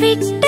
விட்டு